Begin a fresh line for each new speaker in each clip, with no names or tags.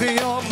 Bakıyor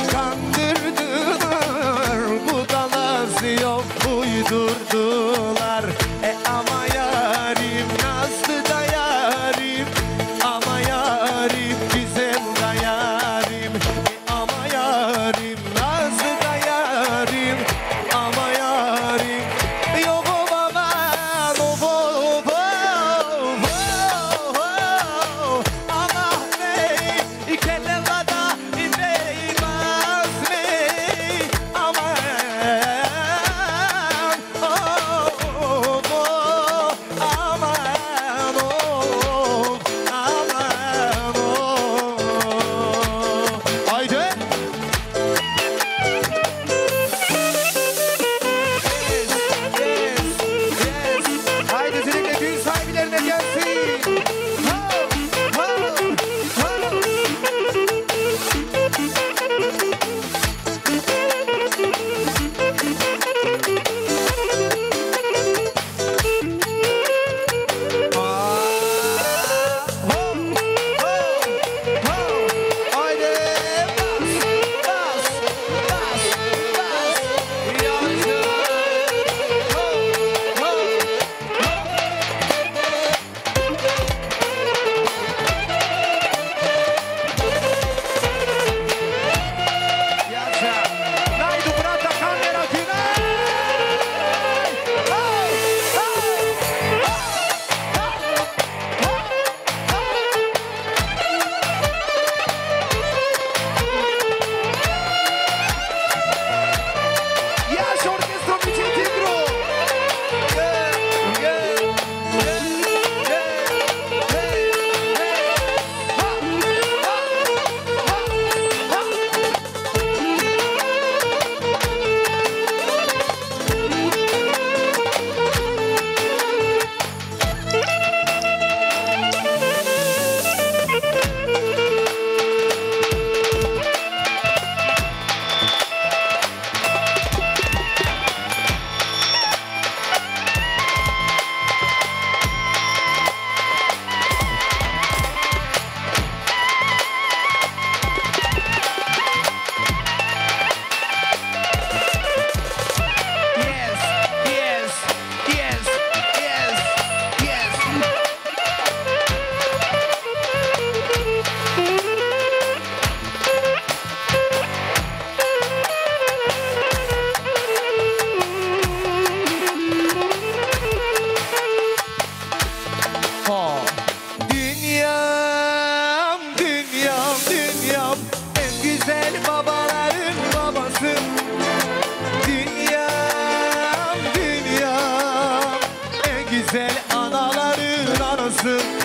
güzel anaların anası.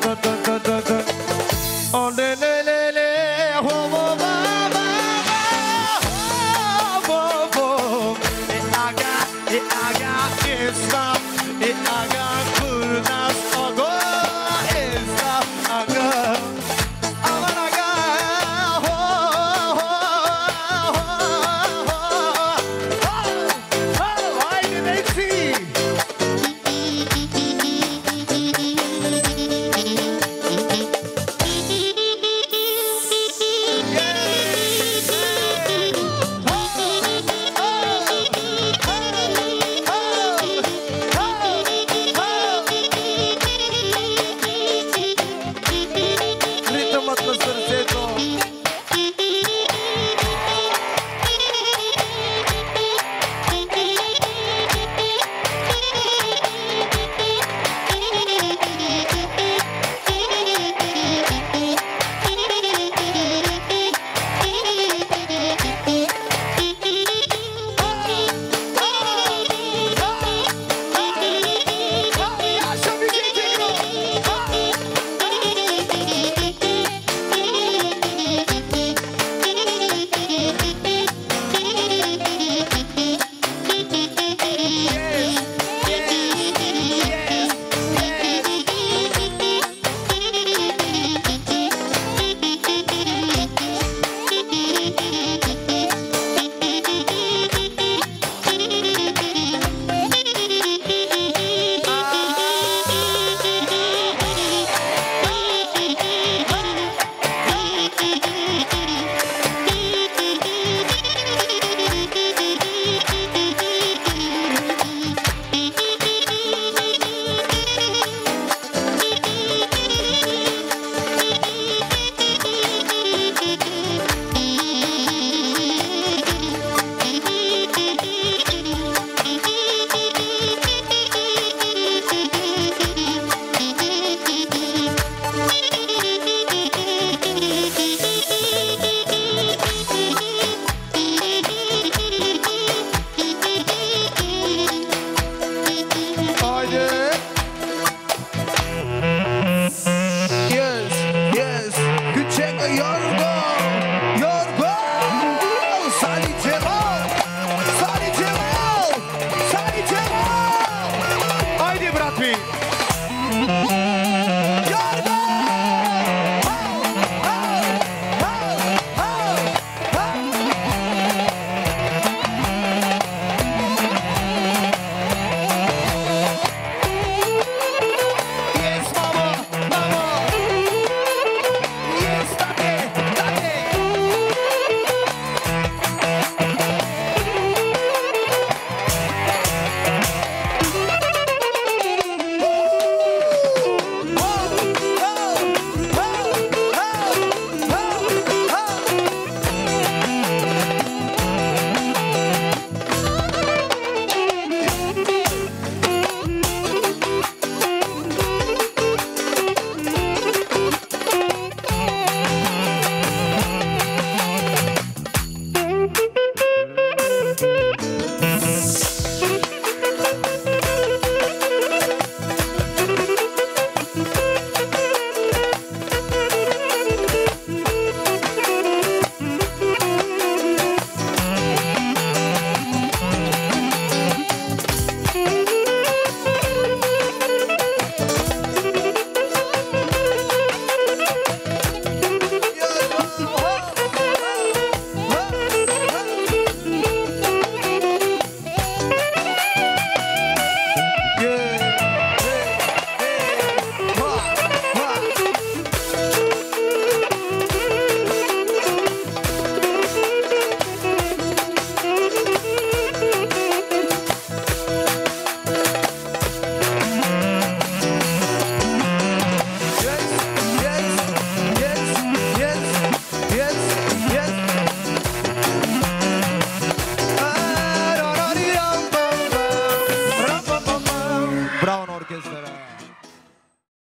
da da da da da